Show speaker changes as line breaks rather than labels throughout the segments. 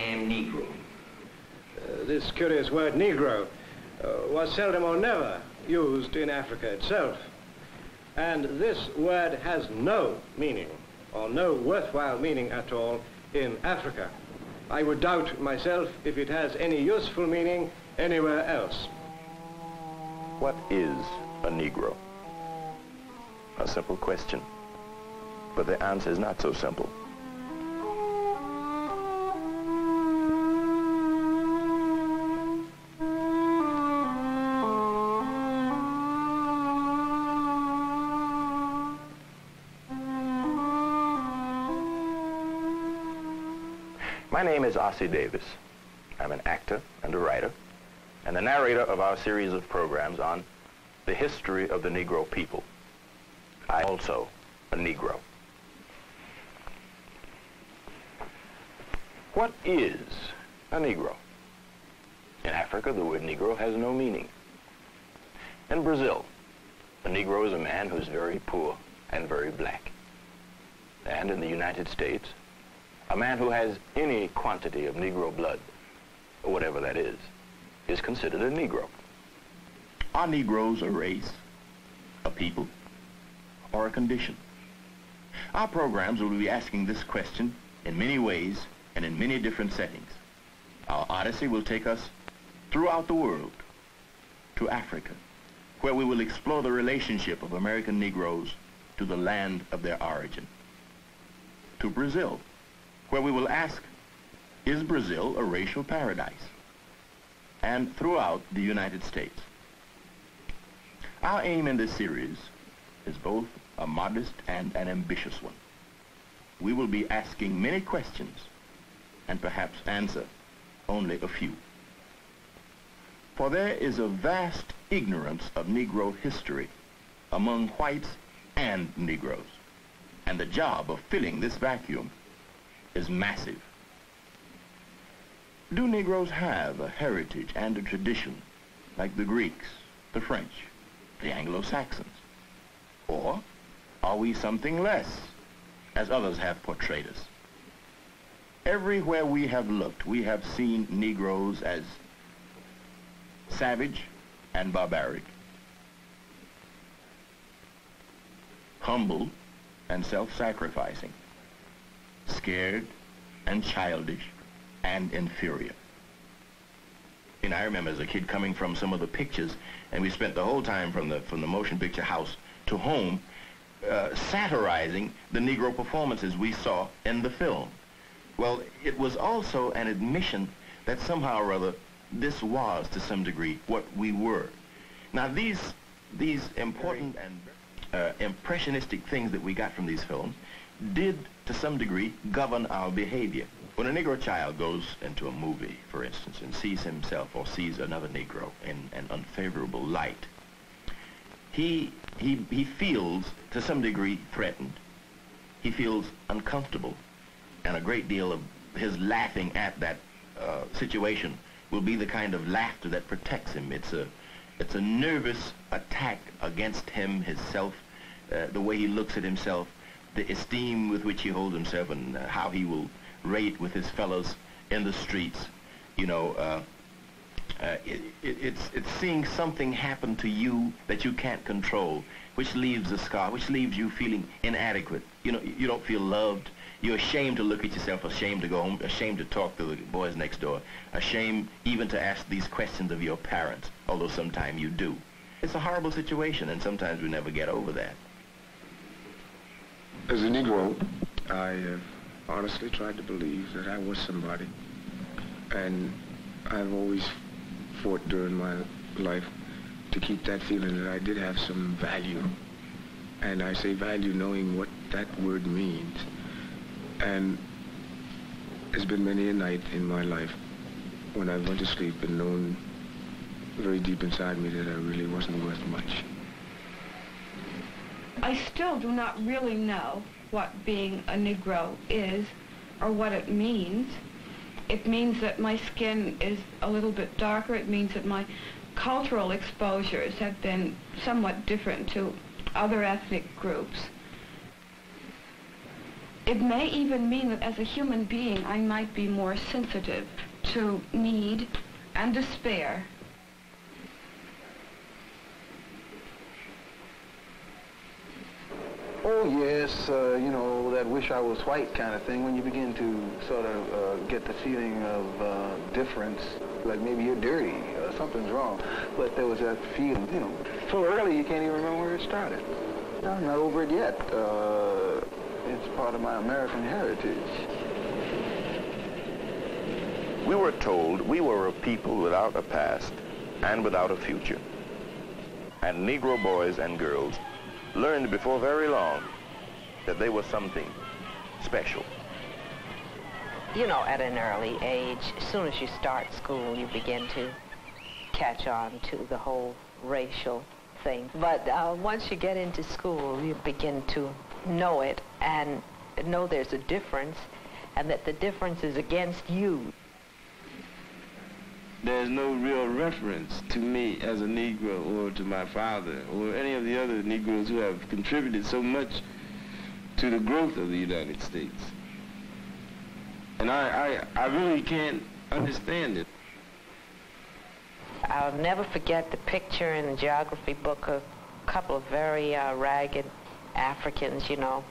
slave
named Negro.
Uh, this curious word Negro uh, was seldom or never used in Africa itself. And this word has no meaning, or no worthwhile meaning at all, in Africa. I would doubt myself if it has any useful meaning anywhere else.
What is a Negro? A simple question, but the answer is not so simple. Is Ossie Davis. I'm an actor and a writer and the narrator of our series of programs on the history of the Negro people. I'm also a Negro. What is a Negro? In Africa, the word Negro has no meaning. In Brazil, a Negro is a man who's very poor and very black. And in the United States, a man who has any quantity of Negro blood, or whatever that is, is considered a Negro.
Are Negroes a race, a people, or a condition? Our programs will be asking this question in many ways and in many different settings. Our odyssey will take us throughout the world to Africa, where we will explore the relationship of American Negroes to the land of their origin. To Brazil, where we will ask, is Brazil a racial paradise? And throughout the United States. Our aim in this series is both a modest and an ambitious one. We will be asking many questions and perhaps answer only a few. For there is a vast ignorance of Negro history among whites and Negroes. And the job of filling this vacuum is massive. Do Negroes have a heritage and a tradition like the Greeks, the French, the Anglo-Saxons? Or are we something less, as others have portrayed us? Everywhere we have looked, we have seen Negroes as savage and barbaric, humble and self-sacrificing, scared and childish and inferior. And I remember as a kid coming from some of the pictures, and we spent the whole time from the, from the motion picture house to home uh, satirizing the Negro performances we saw in the film. Well, it was also an admission that somehow or other this was, to some degree, what we were. Now, these, these important and uh, impressionistic things that we got from these films did, to some degree, govern our behavior. When a Negro child goes into a movie, for instance, and sees himself or sees another Negro in an unfavorable light, he, he, he feels, to some degree, threatened. He feels uncomfortable. And a great deal of his laughing at that uh, situation will be the kind of laughter that protects him. It's a, it's a nervous attack against him, his self, uh, the way he looks at himself, the esteem with which he holds himself, and uh, how he will rate with his fellows in the streets. You know, uh, uh, it, it, it's, it's seeing something happen to you that you can't control, which leaves a scar, which leaves you feeling inadequate. You know, you don't feel loved. You're ashamed to look at yourself, ashamed to go home, ashamed to talk to the boys next door, ashamed even to ask these questions of your parents, although sometimes you do. It's a horrible situation, and sometimes we never get over that.
As a Negro, I uh, honestly tried to believe that I was somebody. And I've always fought during my life to keep that feeling that I did have some value. And I say value knowing what that word means. And there's been many a night in my life when I went to sleep and known very deep inside me that I really wasn't worth much.
I still do not really know what being a Negro is or what it means. It means that my skin is a little bit darker. It means that my cultural exposures have been somewhat different to other ethnic groups. It may even mean that as a human being, I might be more sensitive to need and despair.
Oh, yes, uh, you know, that wish I was white kind of thing, when you begin to sort of uh, get the feeling of uh, difference, like maybe you're dirty, or something's wrong. But there was that feeling, you know, so early you can't even remember where it started. I'm not over it yet. Uh, it's part of my American heritage.
We were told we were a people without a past and without a future. And Negro boys and girls learned before very long that they were something special.
You know, at an early age, as soon as you start school, you begin to catch on to the whole racial thing. But uh, once you get into school, you begin to know it and know there's a difference and that the difference is against you.
There's no real reference to me as a Negro or to my father or any of the other Negroes who have contributed so much to the growth of the United States. And I, I, I really can't understand it.
I'll never forget the picture in the geography book of a couple of very uh, ragged Africans, you know.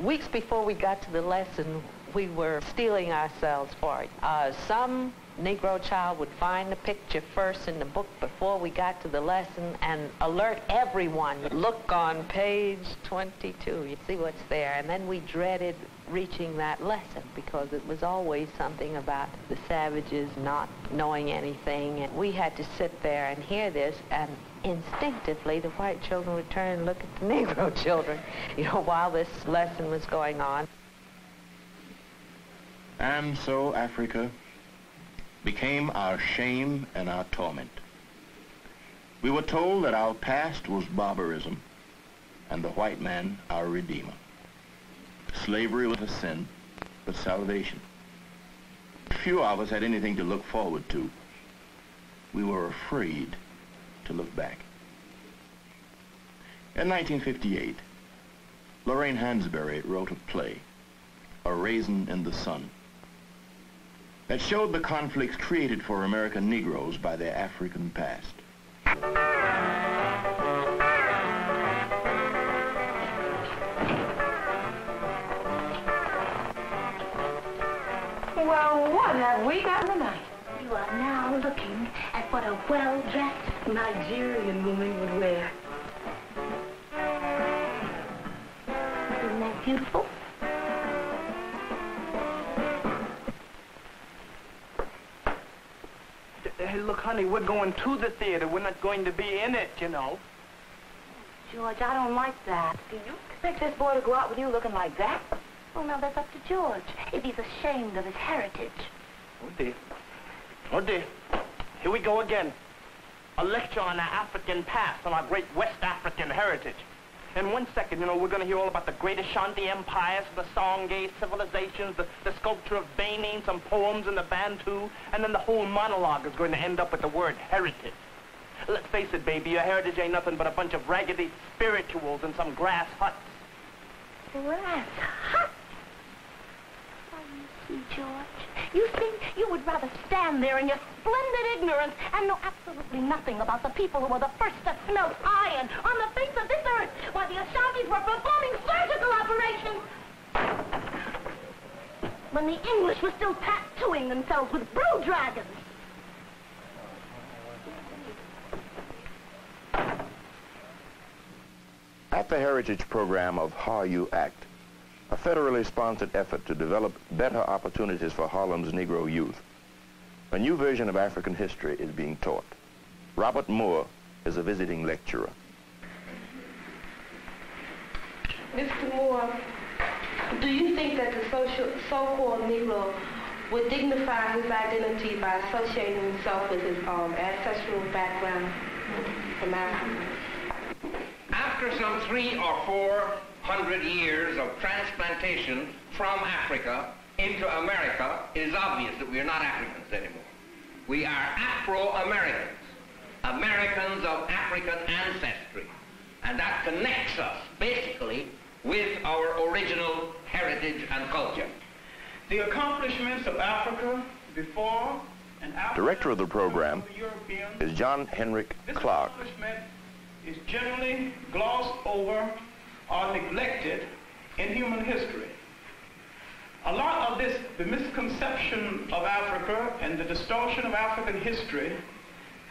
Weeks before we got to the lesson, we were steeling ourselves for it. Uh, some Negro child would find the picture first in the book before we got to the lesson and alert everyone. Look on page 22. You see what's there. And then we dreaded reaching that lesson because it was always something about the savages not knowing anything. And we had to sit there and hear this and instinctively the white children would turn and look at the Negro children, you know, while this lesson was going on.
And so Africa became our shame and our torment. We were told that our past was barbarism and the white man our redeemer. Slavery was a sin, but salvation. Few of us had anything to look forward to. We were afraid to look back. In 1958, Lorraine Hansberry wrote a play, A Raisin in the Sun that showed the conflicts created for American Negroes by their African past.
Well, what have we got tonight? You are now looking at what a well-dressed Nigerian woman would wear. Isn't that beautiful?
Hey, look, honey, we're going to the theater. We're not going to be in it, you know.
George, I don't like that. Do you expect this boy to go out with you looking like that? Well, now, that's up to George, if he's ashamed of his heritage.
Oh, dear. Oh, dear. Here we go again. A lecture on our African past, on our great West African heritage. In one second, you know, we're going to hear all about the great Ashanti empires, the Songhay civilizations, the, the sculpture of Benin, some poems in the Bantu, and then the whole monologue is going to end up with the word heritage. Let's face it, baby, your heritage ain't nothing but a bunch of raggedy spirituals in some grass huts.
Grass huts? You see, George, you think you would rather stand there in your splendid ignorance and know absolutely nothing about the people who were the first to smelt iron on the face of this earth while the Ashantis were performing surgical operations? When the English were still tattooing themselves with blue dragons.
At the Heritage Program of HARYOU-ACT, federally sponsored effort to develop better opportunities for Harlem's Negro youth, a new version of African history is being taught. Robert Moore is a visiting lecturer.
Mr. Moore, do you think that the so-called Negro would dignify his identity by associating himself with his um, ancestral background from Africa?
After after some three or four hundred years of transplantation from Africa into America, it is obvious that we are not Africans anymore. We are Afro-Americans, Americans of African ancestry. And that connects us, basically, with our original heritage and culture.
The accomplishments of Africa before and after
Director of the program is John Henrik
this
Clarke.
accomplishment is generally glossed over or neglected in human history. A lot of this, the misconception of Africa and the distortion of African history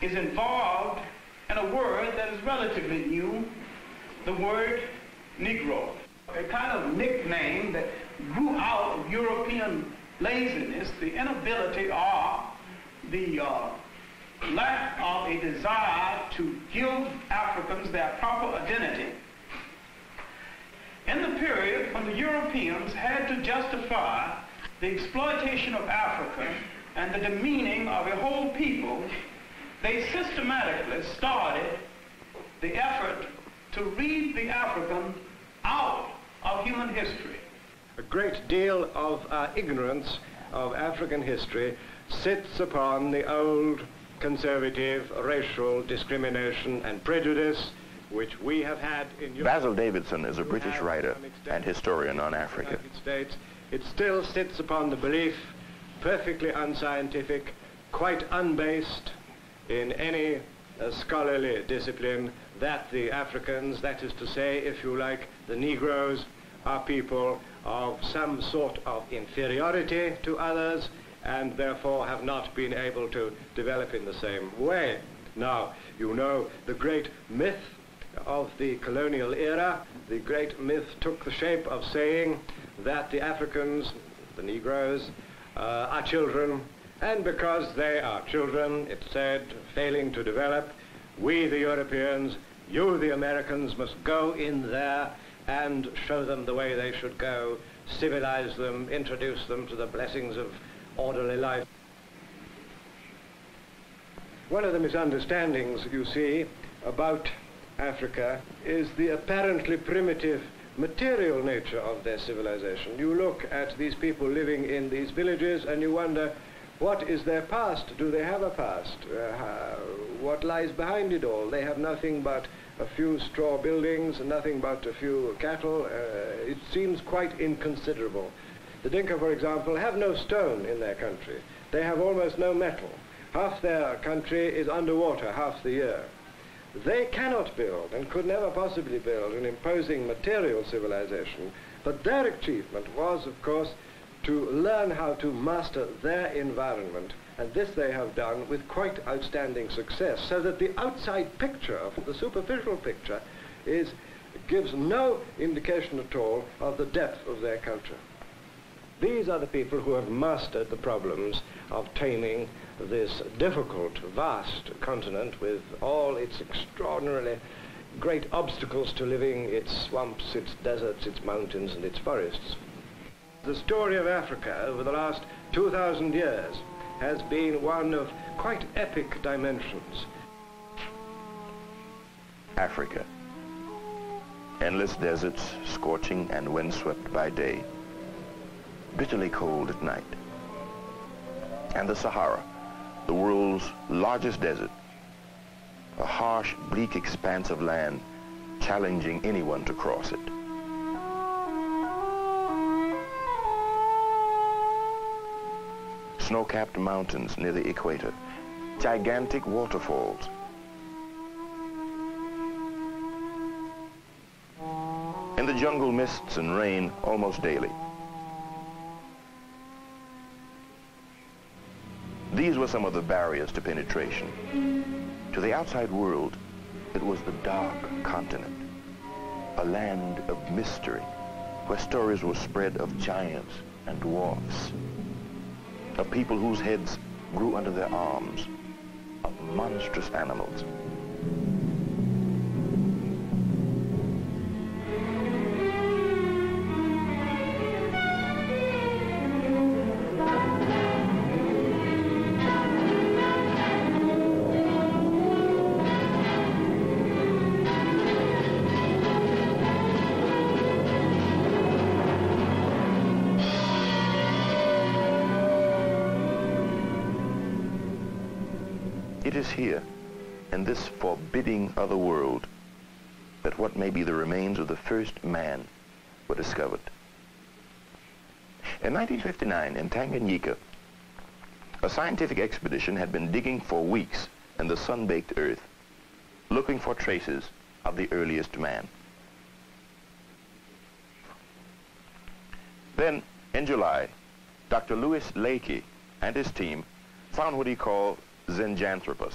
is involved in a word that is relatively new, the word Negro. A kind of nickname that grew out of European laziness, the inability or the uh, lack of a desire to give Africans their proper identity. In the period when the Europeans had to justify the exploitation of Africa and the demeaning of a whole people, they systematically started the effort to read the African out of human history.
A great deal of our ignorance of African history sits upon the old conservative racial discrimination and prejudice which we have had in Europe.
Basil Davidson is a British writer and historian on Africa.
States. It still sits upon the belief, perfectly unscientific, quite unbased in any uh, scholarly discipline, that the Africans, that is to say, if you like, the Negroes, are people of some sort of inferiority to others and therefore have not been able to develop in the same way. Now, you know the great myth of the colonial era, the great myth took the shape of saying that the Africans, the Negroes, uh, are children, and because they are children, it said, failing to develop, we, the Europeans, you, the Americans, must go in there and show them the way they should go, civilize them, introduce them to the blessings of orderly life. One of the misunderstandings, you see, about Africa is the apparently primitive material nature of their civilization. You look at these people living in these villages and you wonder, what is their past? Do they have a past? Uh, what lies behind it all? They have nothing but a few straw buildings, nothing but a few cattle. Uh, it seems quite inconsiderable. The Dinka, for example, have no stone in their country. They have almost no metal. Half their country is underwater half the year. They cannot build and could never possibly build an imposing material civilization, but their achievement was, of course, to learn how to master their environment, and this they have done with quite outstanding success, so that the outside picture, the superficial picture, is, gives no indication at all of the depth of their culture. These are the people who have mastered the problems of taming this difficult, vast continent with all its extraordinarily great obstacles to living, its swamps, its deserts, its mountains, and its forests. The story of Africa over the last 2,000 years has been one of quite epic dimensions.
Africa. Endless deserts, scorching and windswept by day, bitterly cold at night. And the Sahara, the world's largest desert, a harsh, bleak expanse of land challenging anyone to cross it. Snow-capped mountains near the equator, gigantic waterfalls, In the jungle mists and rain almost daily. These were some of the barriers to penetration. To the outside world, it was the dark continent, a land of mystery, where stories were spread of giants and dwarfs, of people whose heads grew under their arms, of monstrous animals. What may be the remains of the first man were discovered. In 1959, in Tanganyika, a scientific expedition had been digging for weeks in the sun-baked earth, looking for traces of the earliest man. Then, in July, Dr. Louis Leakey and his team found what he called Zinjanthropus,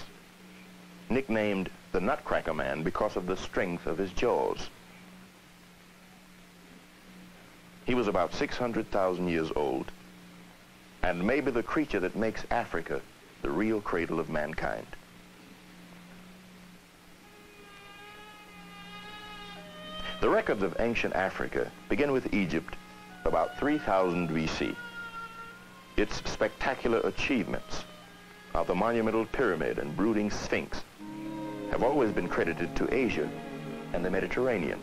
nicknamed the Nutcracker Man because of the strength of his jaws. He was about 600,000 years old and maybe the creature that makes Africa the real cradle of mankind. The records of ancient Africa begin with Egypt about 3000 BC. Its spectacular achievements of the monumental pyramid and brooding sphinx have always been credited to Asia and the Mediterranean.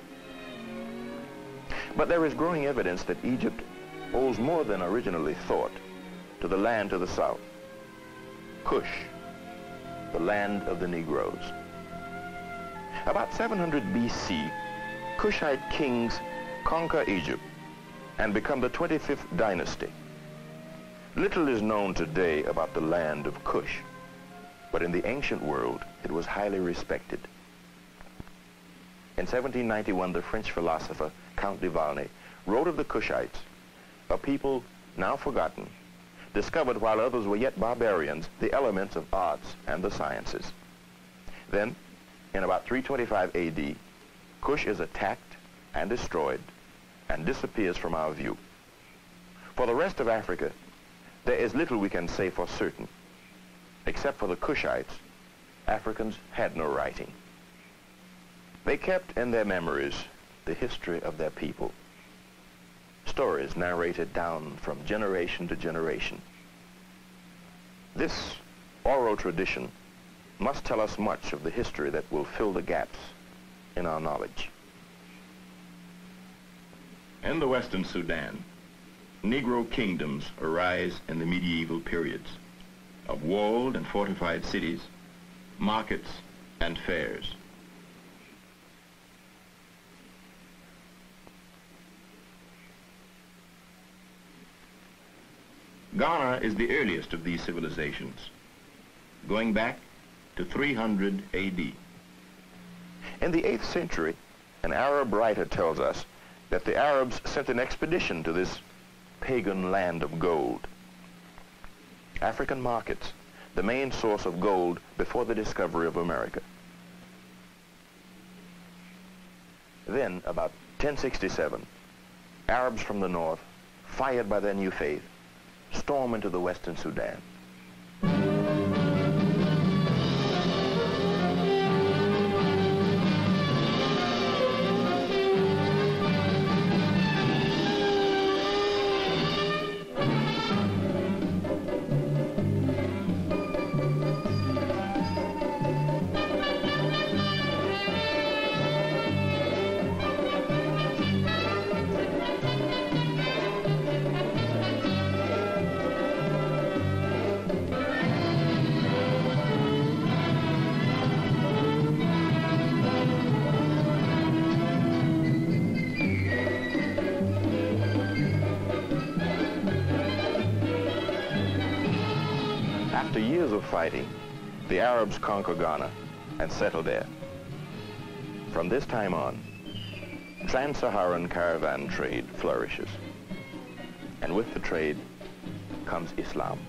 But there is growing evidence that Egypt owes more than originally thought to the land to the south, Kush, the land of the Negroes. About 700 BC, Kushite kings conquer Egypt and become the 25th dynasty. Little is known today about the land of Kush, but in the ancient world, it was highly respected. In 1791, the French philosopher Count de Volney wrote of the Kushites, a people now forgotten, discovered while others were yet barbarians the elements of arts and the sciences. Then, in about 325 AD, Kush is attacked and destroyed and disappears from our view. For the rest of Africa, there is little we can say for certain. Except for the Kushites, Africans had no writing. They kept in their memories the history of their people. Stories narrated down from generation to generation. This oral tradition must tell us much of the history that will fill the gaps in our knowledge.
In the Western Sudan, Negro kingdoms arise in the medieval periods of walled and fortified cities, markets, and fairs. Ghana is the earliest of these civilizations, going back to 300 AD.
In the 8th century, an Arab writer tells us that the Arabs sent an expedition to this pagan land of gold. African markets, the main source of gold before the discovery of America. Then, about 1067, Arabs from the north, fired by their new faith, storm into the western Sudan. After years of fighting, the Arabs conquer Ghana and settle there. From this time on, trans-Saharan caravan trade flourishes. And with the trade comes Islam.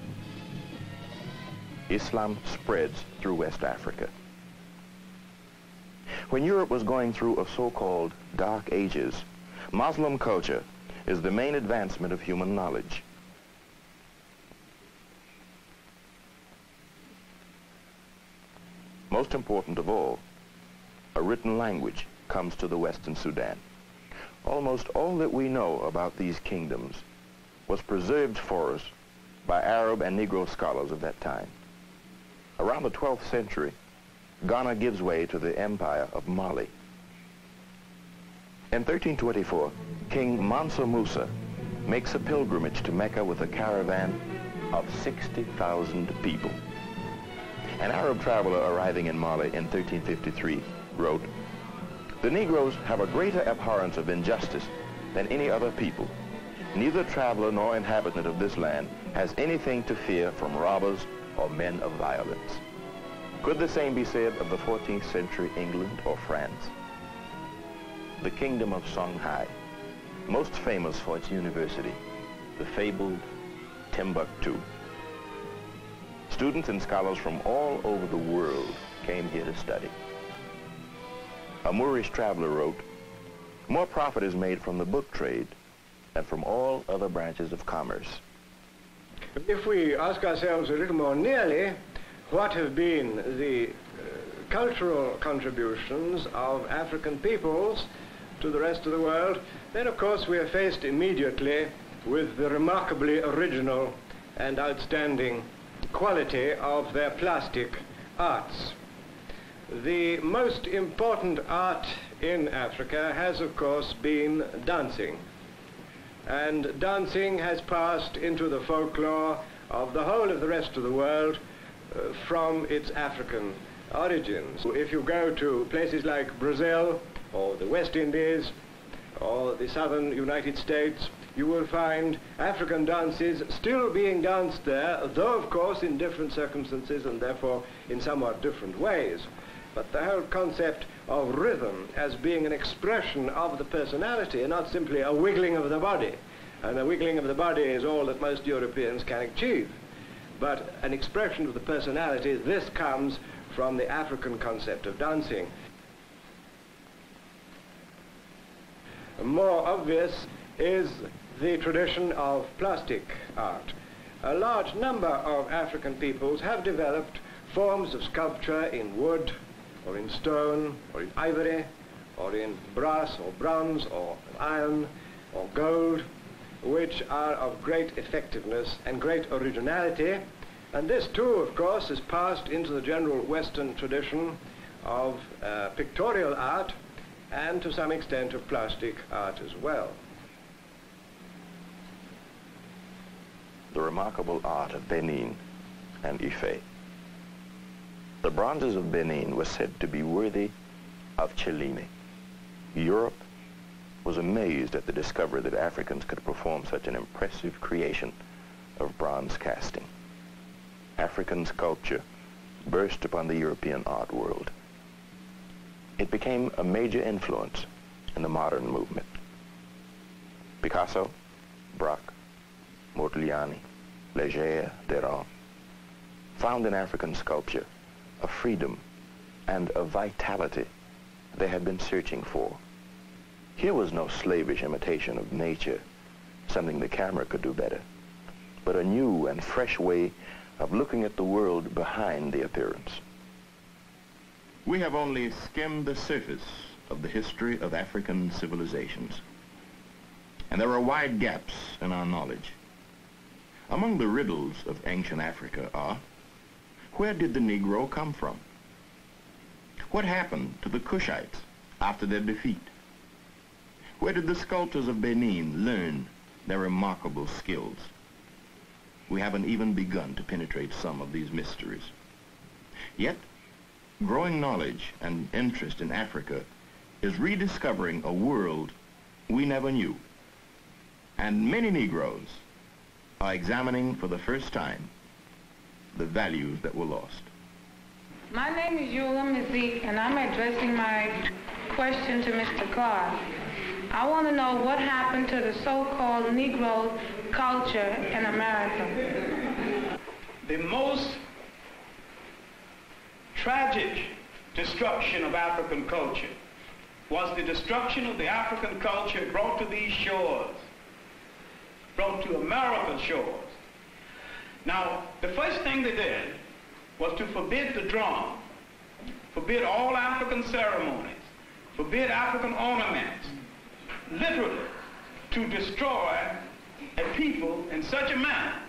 Islam spreads through West Africa. When Europe was going through a so-called dark ages, Muslim culture is the main advancement of human knowledge. Most important of all, a written language comes to the Western Sudan. Almost all that we know about these kingdoms was preserved for us by Arab and Negro scholars of that time. Around the 12th century, Ghana gives way to the empire of Mali. In 1324, King Mansa Musa makes a pilgrimage to Mecca with a caravan of 60,000 people. An Arab traveler arriving in Mali in 1353 wrote, The Negroes have a greater abhorrence of injustice than any other people. Neither traveler nor inhabitant of this land has anything to fear from robbers or men of violence. Could the same be said of the 14th century England or France? The kingdom of Songhai, most famous for its university, the fabled Timbuktu. Students and scholars from all over the world came here to study. A Moorish traveler wrote, more profit is made from the book trade than from all other branches of commerce.
If we ask ourselves a little more nearly, what have been the uh, cultural contributions of African peoples to the rest of the world, then of course we are faced immediately with the remarkably original and outstanding quality of their plastic arts. The most important art in Africa has of course been dancing. And dancing has passed into the folklore of the whole of the rest of the world uh, from its African origins. If you go to places like Brazil or the West Indies or the southern United States, you will find African dances still being danced there, though of course in different circumstances and therefore in somewhat different ways. But the whole concept of rhythm as being an expression of the personality and not simply a wiggling of the body. And a wiggling of the body is all that most Europeans can achieve. But an expression of the personality, this comes from the African concept of dancing. More obvious is the tradition of plastic art. A large number of African peoples have developed forms of sculpture in wood, or in stone, or in ivory, or in brass, or bronze, or iron, or gold, which are of great effectiveness and great originality. And this too, of course, is passed into the general Western tradition of uh, pictorial art and to some extent of plastic art as well.
The remarkable art of Benin and Ife. The bronzes of Benin were said to be worthy of Cellini. Europe was amazed at the discovery that Africans could perform such an impressive creation of bronze casting. African sculpture burst upon the European art world. It became a major influence in the modern movement. Picasso, Braque, Modigliani, Leger, Derain found in African sculpture a freedom and a vitality they had been searching for. Here was no slavish imitation of nature, something the camera could do better, but a new and fresh way of looking at the world behind the appearance.
We have only skimmed the surface of the history of African civilizations. And there are wide gaps in our knowledge. Among the riddles of ancient Africa are where did the Negro come from? What happened to the Cushites after their defeat? Where did the sculptors of Benin learn their remarkable skills? We haven't even begun to penetrate some of these mysteries. Yet, growing knowledge and interest in Africa is rediscovering a world we never knew. And many Negroes are examining for the first time the values that were lost.
My name is Eula Mazik, and I'm addressing my question to Mr. Clarke. I want to know what happened to the so-called Negro culture in America.
The most tragic destruction of African culture was the destruction of the African culture brought to these shores, brought to America's shores now, the first thing they did was to forbid the drum, forbid all African ceremonies, forbid African ornaments, literally to destroy a people in such a manner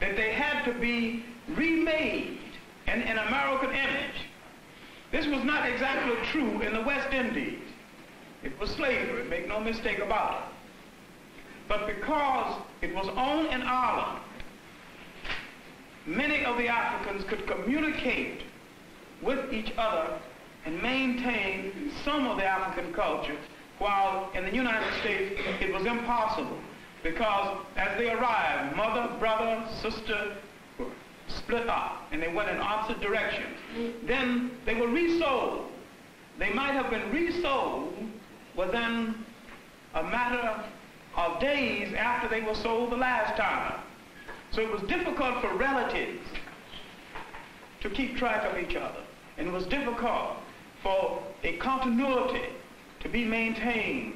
that they had to be remade in an American image. This was not exactly true in the West Indies. It was slavery, make no mistake about it. But because it was on an island many of the Africans could communicate with each other and maintain some of the African culture, while in the United States it was impossible because as they arrived, mother, brother, sister were split up and they went in opposite directions. Then they were resold. They might have been resold within a matter of days after they were sold the last time. So it was difficult for relatives to keep track of each other. And it was difficult for a continuity to be maintained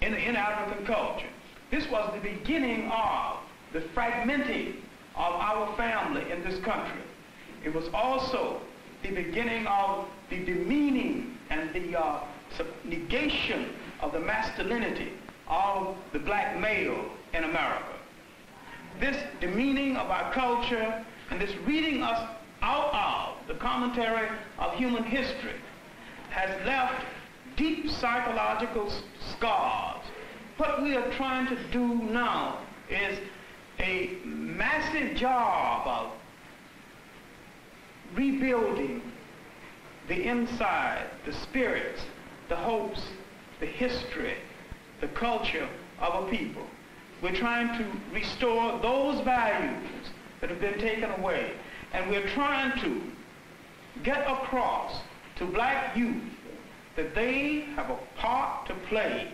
in, the in African culture. This was the beginning of the fragmenting of our family in this country. It was also the beginning of the demeaning and the uh, negation of the masculinity of the black male in America. This demeaning of our culture and this reading us out of the commentary of human history has left deep psychological scars. What we are trying to do now is a massive job of rebuilding the inside, the spirits, the hopes, the history, the culture of a people. We're trying to restore those values that have been taken away. And we're trying to get across to black youth that they have a part to play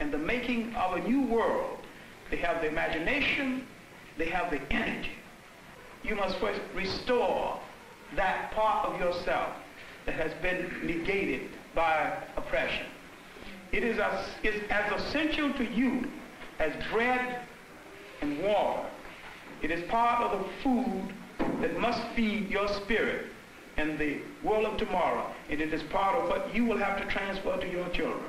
in the making of a new world. They have the imagination, they have the energy. You must first restore that part of yourself that has been negated by oppression. It is as, is as essential to you as bread and water. It is part of the food that must feed your spirit in the world of tomorrow. And it is part of what you will have to transfer to your children.